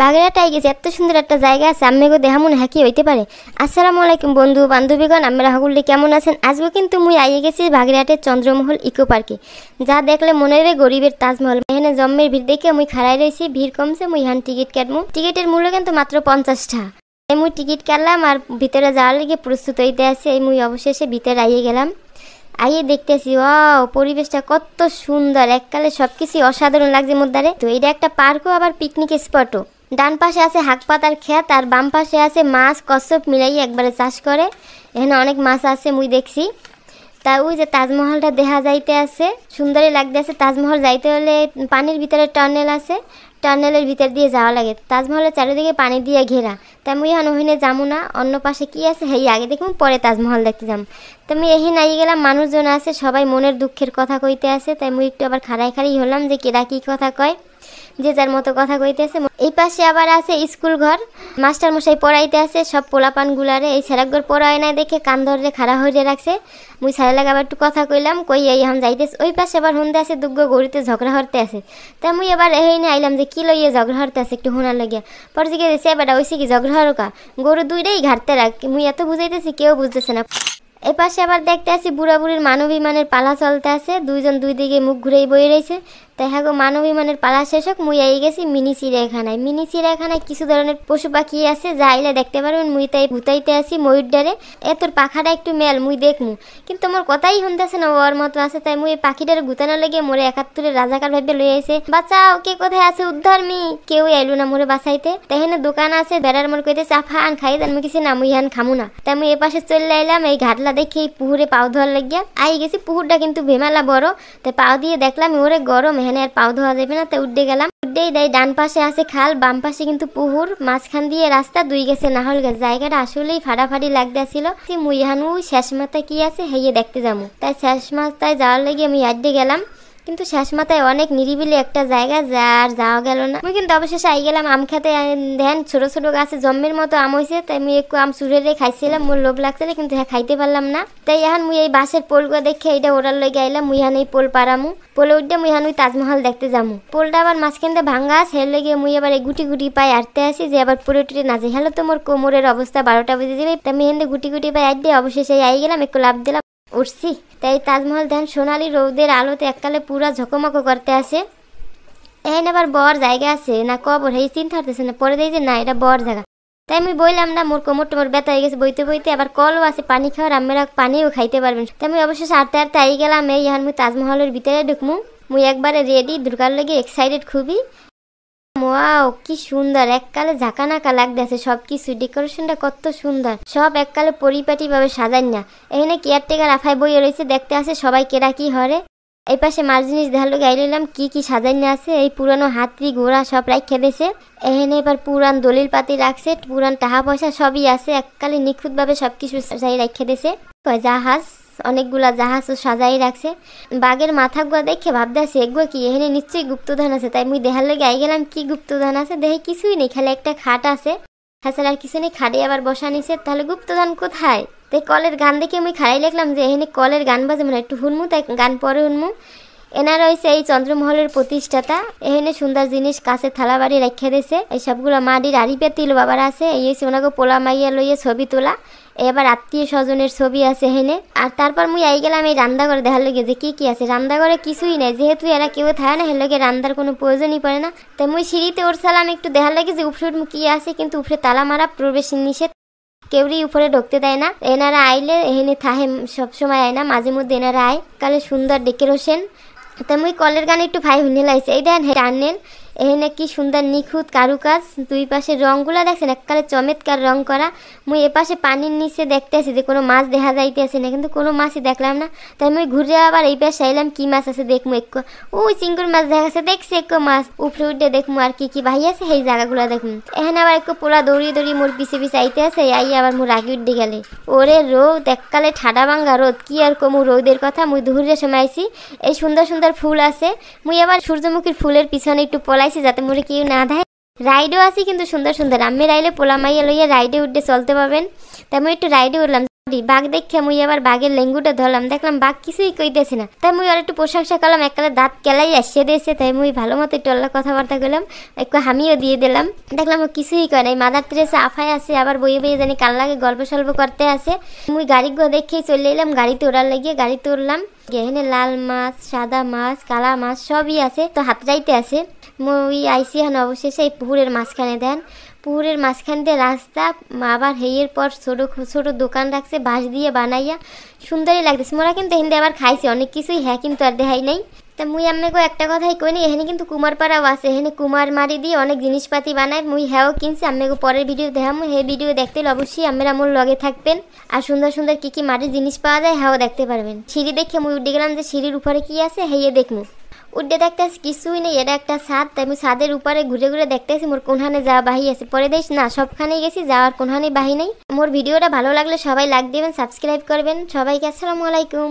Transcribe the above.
বাগেরহাটায় গেছে এত সুন্দর একটা জায়গা আছে আমি গো দেহা মনে হাকি হইতে পারে। আসসালামু আলাইকুম বন্ধু, বান্ধবীগণ, আমরা সকলে কেমন আছেন? আজকে কিন্তু মুই আইয়ে গেছি বাগেরহাটের চন্দ্রমহল ইকো পার্কে। যা দেখলে মনে হবে গরিবের তাজমহল। এখানে জম্মের ভিড় দেখে মুই খাড়াই রয়েছি ভিড় কমছে, মুই হান টিকিট কাটবো টিকিটের মূল্য কিন্তু মাত্র পঞ্চাশটা। এই মুই টিকিট কাটলাম আর ভিতরে যাওয়ার লেগে প্রস্তুত হইতে আছে এই মুই অবশেষে ভিতরে আইয়ে গেলাম। আইয়ে দেখতেছি ও পরিবেশটা কত সুন্দর, এককালে সবকিছু অসাধারণ লাগছে মোদ্দারে তো এটা একটা পার্কও, আবার পিকনিক স্পটও ডান পাশে আছে হাক পাতার ক্ষেত আর বাম পাশে আছে মাছ, কচ্ছপ মিলাই একবারে চাষ করে। এখানে অনেক মাছ আছে মুই দেখছি। তা ওই যে তাজমহলটা দেখা যাইতে আছে, সুন্দরই লাগতে আছে। তাজমহল যাইতে হলে পানির ভিতরে টানেল আছে, টানেলের ভিতর দিয়ে যাওয়া লাগে। তাজমহলের চারিদিকে পানি দিয়ে ঘেরা। তা মুই এখন ওখানে যাব না, অন্য পাশে কি আছে? হেই, আগে দেখুন, পরে তাজমহল দেখতে যাম। তা মুই এখানে আই গেলাম, মানুষজন আছে, সবাই মনের দুঃখের কথা কইতে আছে। তাই মুই একটু আবার খাড়াই খাড়াই হলাম যে কেরা কী কথা কয়। যে যার মতো কথা কইতেছে। এই পাশে আবার আছে স্কুল ঘর। মাস্টার মশাই পড়াইতে আছে, সব পোলাপান গুলারে এই ঘর পড়ায় নাই দেখে কান ধরে খাড়া হয়ে রাখছে। মুই সারা লাগে আবার একটু কথা কইলাম কই এই এখন যাইতেছে। ওই পাশে আবার হুনতে আছে, দুগ্গ গড়িতে ঝগড়া হরতে আছে। তাই মুই আবার এই নিয়ে আইলাম যে, কি লইয়ে ঝগড়া হরতে আছে একটু হোনার লাগিয়া পরে জিজ্ঞেস সে বেটা ওইসে কি ঝগড়া হরকা গরু দুইটাই ঘাটতে রাখ। মুই এত বুঝাইতেছি, কেউ বুঝতেছে না। এই পাশে আবার দেখতে আছি বুড়া বুড়ির মানব বিমানের পালা চলতে আছে। দুইজন দুই দিকে মুখ ঘুরেই বই রয়েছে তাই গো মানব বিমানের পালা শেষ হোক, মুই আই গেছি মিনি চিড়িয়াখানায়। মিনি চিড়িয়াখানায় কিছু ধরনের পশু পাখি আছে, যা আইলে দেখতে পারবেন, মুই তাই ভুতাইতে আছি ময়ূর ডারে এ তোর পাখাটা একটু মেল, মুই দেখমু। কিন্তু আমার কথাই শুনতেছে না, ওর মতো আছে, তাই মুই পাখিটার গুতানো লেগে মোরে একাত্তরে রাজাকার ভাবে লই আইছে। বাঁচাও, কে কোথায় আছে, উদ্ধার মি। কেউ আইলো না মোরে বাঁচাইতে। তাই দোকান আছে, বেড়ার মোর কইতে আফা আন খাই দেন মুই কিছু না, মুই হান খামু না। তাই মুই এ পাশে চলে আইলাম, এই ঘাটলা দেখে পুহুরে পাও ধোয়ার লাগিয়া। আই গেছি পুহুরটা কিন্তু ভেমালা বড়। তাই পাও দিয়ে দেখলাম, ওরে গরম এখানে আর পাও ধোয়া যাবে না তাই উঠে গেলাম। উঠেই দেয় ডান পাশে আছে খাল, বাম পাশে কিন্তু পুহুর। মাঝখান দিয়ে রাস্তা, দুই গেছে নাহল গেছে। জায়গাটা আসলেই ফাটাফাটি লাগতে মুইহানু মুই হানু শেষ মাথায় কি আছে হেয়ে দেখতে যাব। তাই শেষ মাথায় যাওয়ার লেগে আমি আড্ডে গেলাম। কিন্তু শেষ মাথায় অনেক নিরিবিলি একটা জায়গা যার যাওয়া গেল না। আমি কিন্তু অবশেষে আই গেলাম আম খেতে। ধ্যান ছোট ছোট গাছে জম্মের মতো আম হয়েছে তাই আমি একটু আম সুরে খাইছিলাম, মোর লোভ লাগছিল কিন্তু হ্যাঁ খাইতে পারলাম না। তাই এখন মুই এই বাসের পোলগুলো দেখে এইটা ওরার লগে আইলাম, মুই এই পোল পারামু পোলে উঠে মুই হান ওই তাজমহল দেখতে যামু। পোলটা আবার মাঝখান দিয়ে ভাঙ্গা আছে, হের লেগে মুই আবার এই গুটি গুটি পাই আটতে আসি যে আবার পুরো টুটে নাচে হ্যালো তো মোর কোমরের অবস্থা বারোটা বেজে যাবে। তাই হেন্দে গুটি গুটি পাই আট অবশেষে আই গেলাম, একটু লাভ দিলাম উঠছি। তাই তাজমহল ধ্যান সোনালি রৌদের আলোতে এককালে পুরা ঝকমকো করতে আসে। এখানে আবার বর জায়গা আছে, না কবর? এই চিন্তা হতেছে না পরে দেয় যে না, এটা বর জায়গা। তাই আমি বললাম না মোর কোমর টোমর ব্যথা হয়ে গেছে। বইতে বইতে আবার কলও আছে, পানি খাওয়ার আমরা পানিও খাইতে পারবেন। তাই আমি অবশ্যই আটতে আটতে আই গেলাম, এই, এখন মুই তাজমহলের ভিতরে ঢুকমু। মুই একবারে রেডি দুর্গার লেগে এক্সাইটেড খুবই। ওয়াও, কি সুন্দর। এককালে ঝাঁকানাকা লাগতেছে সব কিছু ডেকোরেশনটা কত সুন্দর। সব এককালে পরিপাটি ভাবে সাজান না। এখানে কেয়ারটেকার আফাই বই রয়েছে, দেখতে আছে সবাই কেরা কি হরে। এই পাশে মাছ জিনিস দেখাল গাই লইলাম কি কি সাজান্য আছে। এই পুরানো হাতি ঘোড়া সব রাখে দিয়েছে। এখানে এবার পুরান দলিল পাতি রাখছে, পুরান টাকা পয়সা সবই আছে। এককালে নিখুঁত ভাবে সবকিছু সাজাই রেখে দিয়েছে। জাহাজ। অনেকগুলা জাহাজও সাজাই রাখছে। বাঘের মাথাগুলো দেখে ভাবতেছি, এগুলো কি? এখানে নিশ্চয়ই গুপ্তধন আছে। তাই মুই দেখার লেগে আই গেলাম, কি গুপ্তধন আছে? দেখে কিছুই নেই, খালি একটা খাট আছে। হ্যাঁ আর কিছু নেই, খাটে আবার বসা নিছে, তাহলে গুপ্তধন কোথায়? তাই কলের গান দেখে আমি খাড়াই লিখলাম যে, এখানে কলের গান বাজে মানে একটু শুনমু তাই গান পরে শুনমু এনা হয়েছে এই চন্দ্রমহলের প্রতিষ্ঠাতা, এখানে সুন্দর জিনিস, কাছে থালা বাড়ি রেখে দিয়েছে এই সবগুলো মাটির আড়ি পেতিল বাবার আছে, এই হয়েছে ওনাকে পোলা মাইয়া লইয়ে ছবি তোলা। এবার আত্মীয় স্বজনের ছবি আছে হেনে আর তারপর মুই আই গেলাম এই রান্নাঘরে দেখার লেগে যে কি কি আছে। রান্নাঘরে কিছুই নাই, যেহেতু এরা কেউ থাকে না হের রান্নার কোনো প্রয়োজনই পড়ে না। তাই মুই সিঁড়িতে উঠছিলাম একটু দেখার লাগে যে উপরে কি আছে, কিন্তু উপরে তালা মারা প্রবেশ নিষেধ। কেউরি উপরে ঢুকতে দেয় না। এনারা আইলে এখানে থাহে সবসময় আয় না, মাঝে মধ্যে এনারা আয়। কালে সুন্দর ডেকোরেশন তা মুই কলের গান একটু ভাই হুনে লাইছে, এই দেন টানেল। এখানে কি সুন্দর নিখুঁত কারুকাজ? দুই পাশে রংগুলা দেখছেন, এককালে চমৎকার রং করা। মুই এপাশে পানির নিচে দেখতে আছি যে কোনো মাছ দেখা যাইতে যাইতেছে না, কিন্তু কোনো মাছই দেখলাম না। তাই মুই ঘুরে আবার এই পাশে আইলাম, কি মাছ আছে দেখমু একটু ওই চিঙ্গুর মাছ দেখা যাচ্ছে, দেখছি একটু মাছ। উপরে উঠে দেখমু আর কি কি ভাই আছে, সেই জায়গাগুলো দেখমু। এখানে আবার একটু পোলা দৌড়িয়ে দৌড়িয়ে মোর পিছে পিছে আইতে আছে আই আবার মোর আগে উঠে গেলে। ওরে রোদ, এককালে ঠাডা ভাঙ্গা রোদ, কি আর কমু রোদের কথা, মুই ধুরে সময় আইছি। এই সুন্দর সুন্দর ফুল আছে, মুই আবার সূর্যমুখীর ফুলের পিছনে একটু পলাইছি যাতে মোরে কেউ না দেয়। রাইডও আছে কিন্তু সুন্দর সুন্দর। আমি রাইলে পোলা মাইয়া লইয়া রাইডে উঠে চলতে পাবেন তাই আমি একটু রাইডে উঠলাম। বাঘ দেখে মুই আবার বাঘের লেঙ্গুটা ধরলাম। দেখলাম বাঘ কিছুই কইতেছে না। তাই মুই আর একটু প্রশংসা করলাম, এককালে দাঁত কেলাই আসছে দিয়েছে, তাই মুই ভালো মতো টল্লা কথাবার্তা করলাম একটু হামিও দিয়ে দিলাম। দেখলাম ও কিছুই কয় নাই। মাদার তেরেসা আফায় আছে, আবার বইয়ে বইয়ে জানি কাল লাগে গল্প সল্প করতে আছে। মুই গাড়ি গো দেখে চলে এলাম, গাড়িতে ওড়ার লাগিয়ে গাড়িতে উঠলাম। এখানে লাল মাছ, সাদা মাছ, কালা মাছ সবই আছে। তো হাত যাইতে আছে। মুই আইসি হান অবশেষে এই পুকুরের মাঝখানে, দেন। পুকুরের মাঝখান দিয়ে রাস্তা, আবার হেয়ের পর ছোটো ছোটো দোকান রাখছে, বাঁশ দিয়ে বানাইয়া। সুন্দরই লাগতেছে। মোরা কিন্তু হিন্দে আবার খাইছে, অনেক কিছুই হ্যাঁ কিন্তু আর দেখাই নাই। তা মুই আমাকে একটা কথাই কইনি, এখানে কিন্তু কুমারপাড়াও আছে। এখানে কুমার মারি দিয়ে অনেক জিনিসপাতি বানায়, মুই হ্যাঁও কিনছি আমাকে পরের ভিডিও দেখামু। হে ভিডিও দেখতে অবশ্যই আমরা মোর লগে থাকবেন। আর সুন্দর সুন্দর কি কি মাটির জিনিস পাওয়া যায় হ্যাঁও দেখতে পারবেন। সিঁড়ি দেখে মুই উঠে গেলাম যে সিঁড়ির উপরে কি আছে হেয়ে দেখমু। উঠে দেখতে কিছুই নেই। এটা একটা ছাদ তাই আমি ছাদের উপরে ঘুরে ঘুরে দেখতেছি, মোর কোনহানে যাওয়া বাহি আছে। পরে দেখ না, সবখানেই গেছি, যাওয়ার কোনহানে বাহি নেই। মোর ভিডিওটা ভালো লাগলে সবাই লাইক দেবেন সাবস্ক্রাইব করবেন। সবাইকে আসসালামু আলাইকুম।